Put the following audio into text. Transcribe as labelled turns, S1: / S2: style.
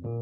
S1: Bye.